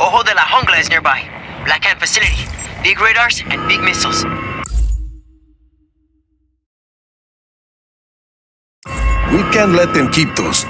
de la Jungla is nearby. Black Hand facility. Big radars and big missiles. We can't let them keep those.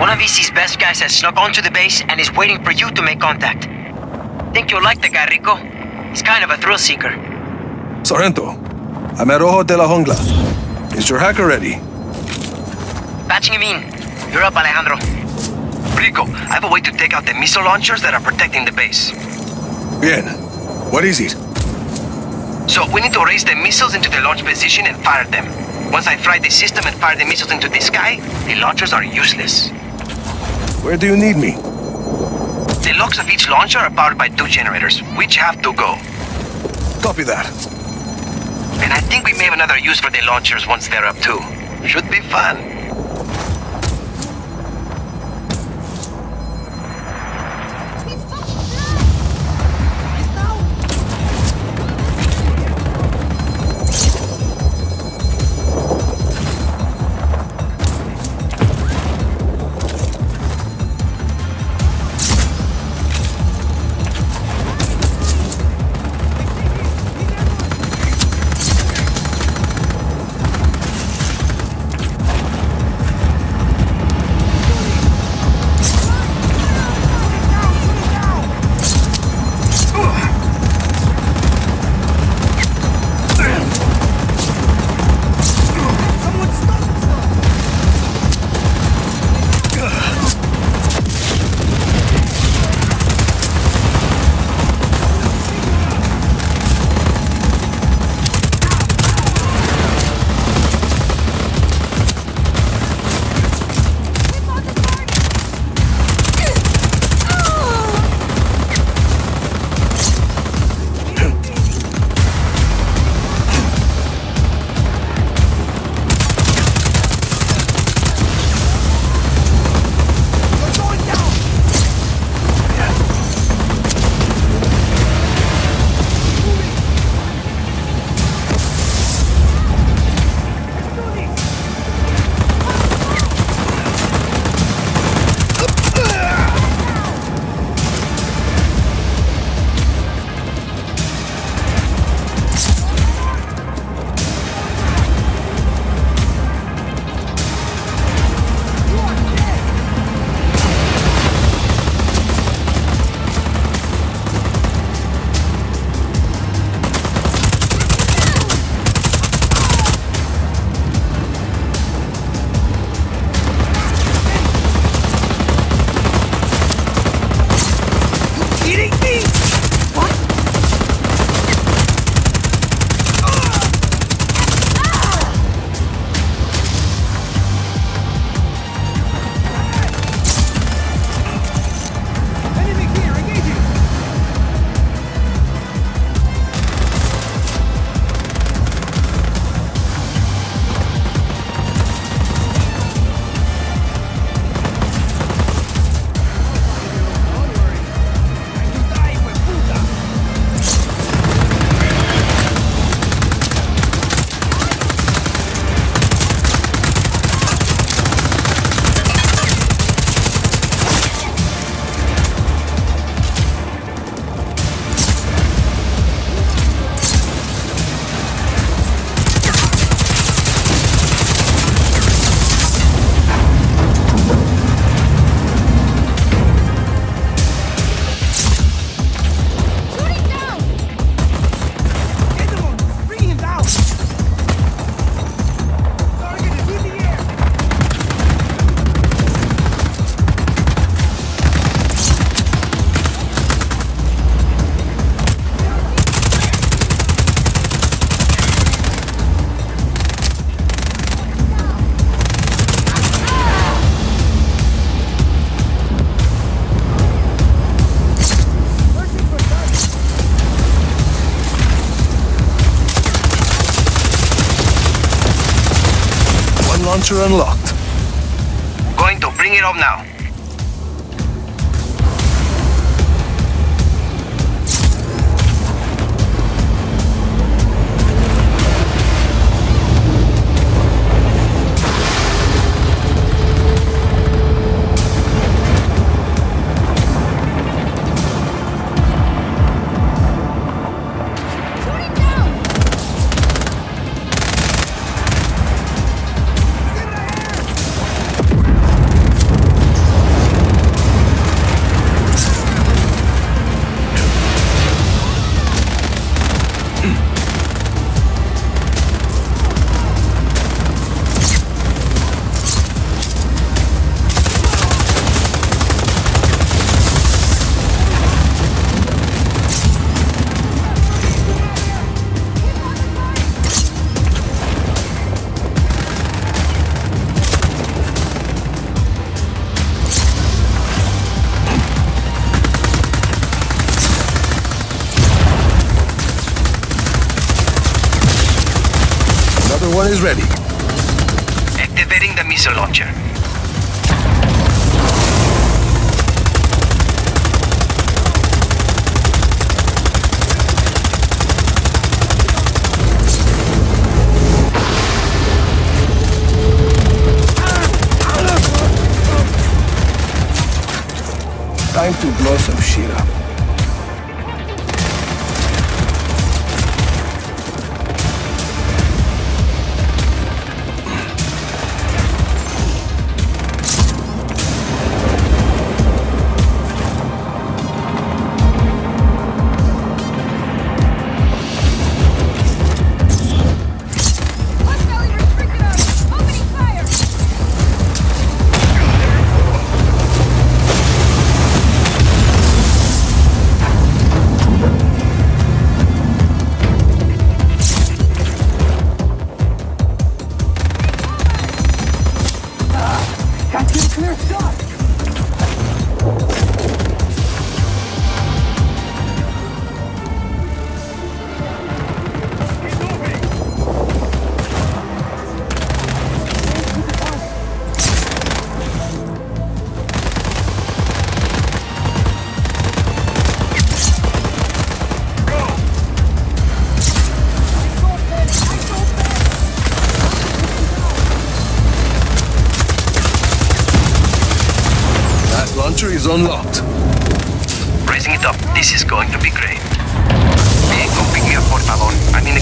One of EC's best guys has snuck onto the base and is waiting for you to make contact. Think you'll like the guy, Rico. He's kind of a thrill seeker. Sargento, I'm at Ojo de la Jungla. Is your hacker ready? Patching him in. You're up, Alejandro. Rico, I have a way to take out the missile launchers that are protecting the base. Bien. What is it? So, we need to raise the missiles into the launch position and fire them. Once I fry the system and fire the missiles into the sky, the launchers are useless. Where do you need me? The locks of each launcher are powered by two generators, which have to go. Copy that. And I think we may have another use for the launchers once they're up too. Should be fun. Launcher unlocked. Going to bring it up now. Everyone is ready. Activating the missile launcher. Time to blow some shit up.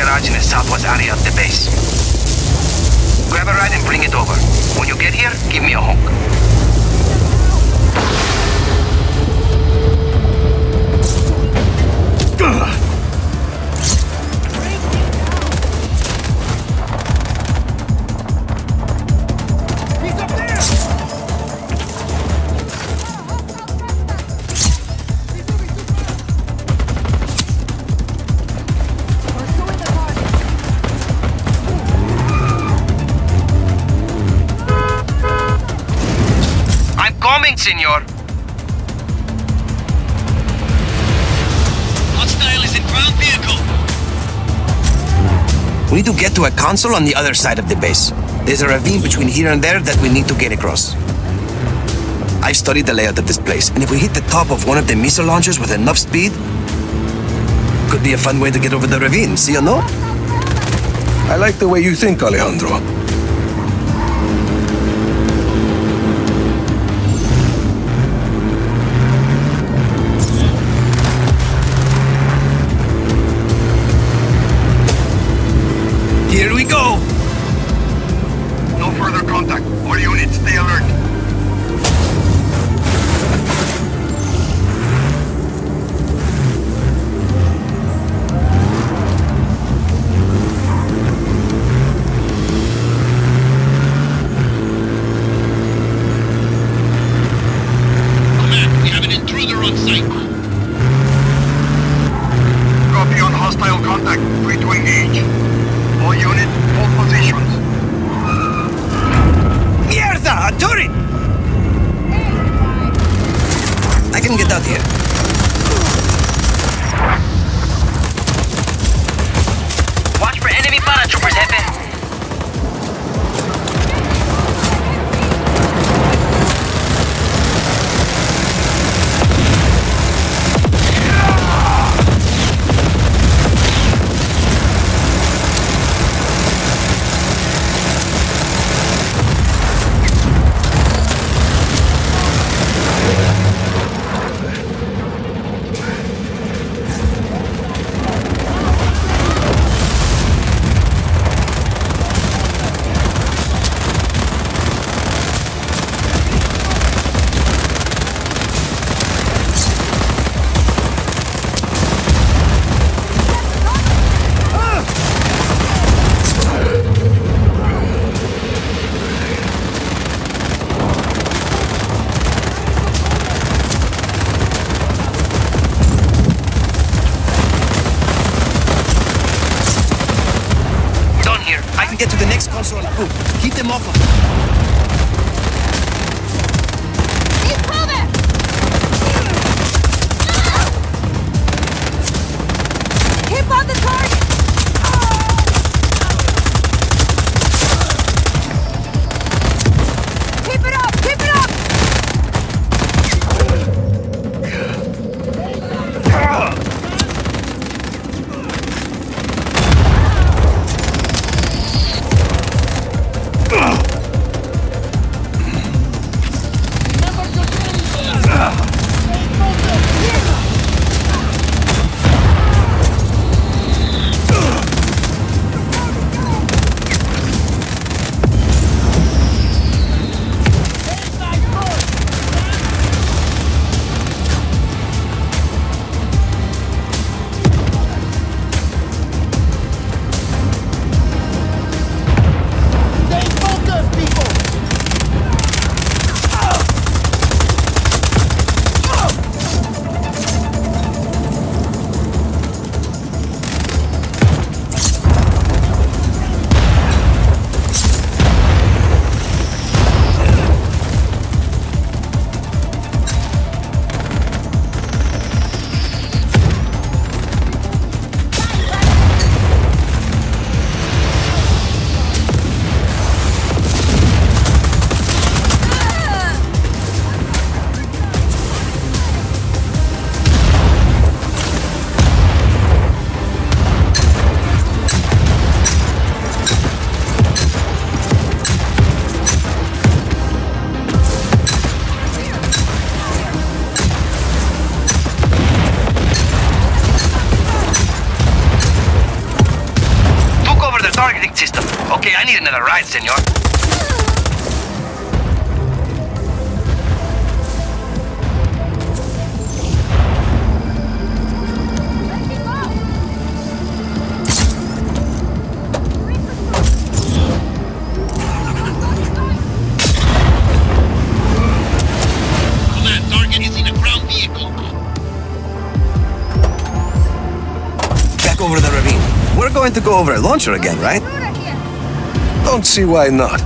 Garage in the southwest area of the base. Grab a ride and bring it over. When you get here, give me a honk. I'm senor. Hostile is in ground vehicle. We need to get to a console on the other side of the base. There's a ravine between here and there that we need to get across. I've studied the layout of this place, and if we hit the top of one of the missile launchers with enough speed, could be a fun way to get over the ravine, see or no? I like the way you think, Alejandro. Group. Vehicle. Back over the ravine. We're going to go over a launcher again, right? Don't see why not.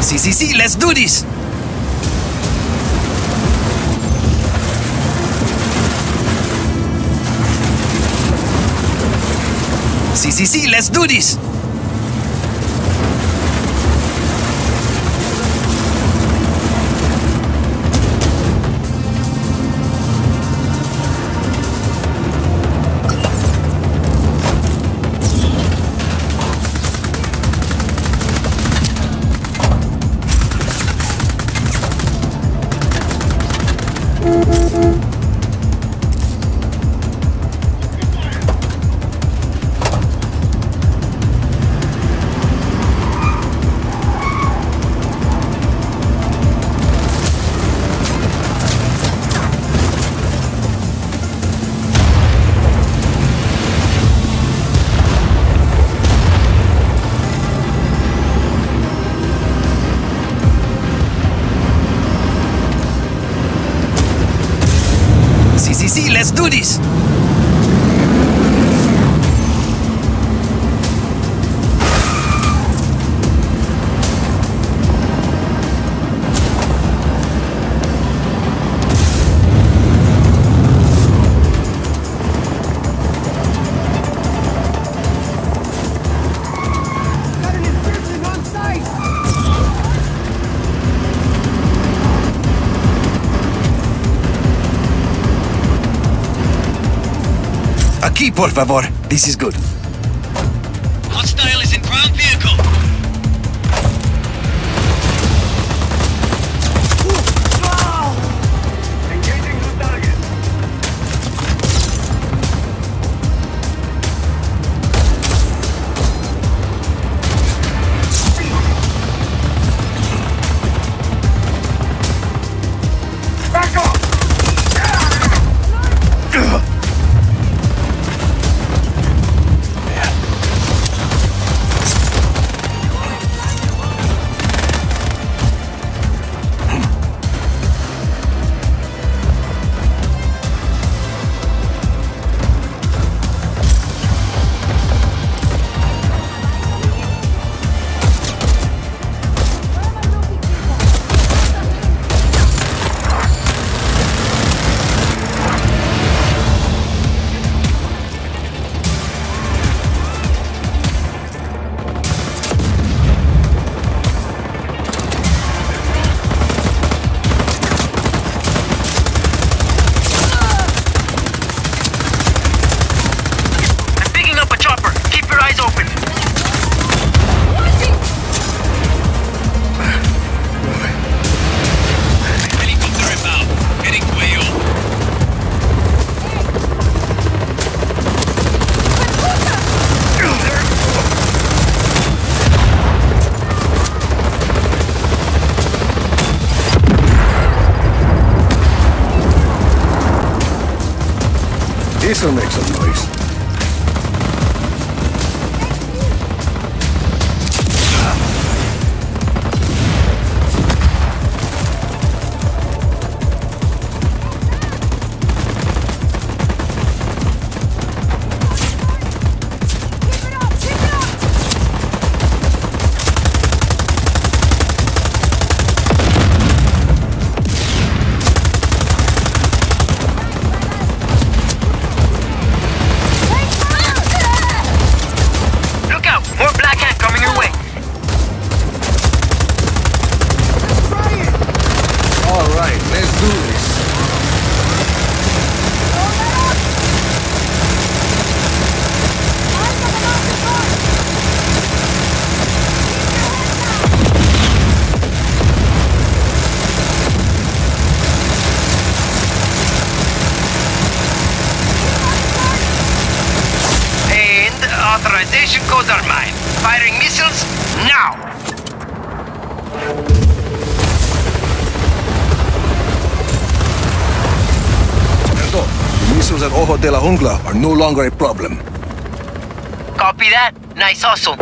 See, see, see, let's do this! See, see, see, let's do this! See, Por favor. This is good. This'll make some noise. Authorization codes are mine. Firing missiles now. Sargento, the missiles at Ojo de la Jungla are no longer a problem. Copy that. Nice hustle.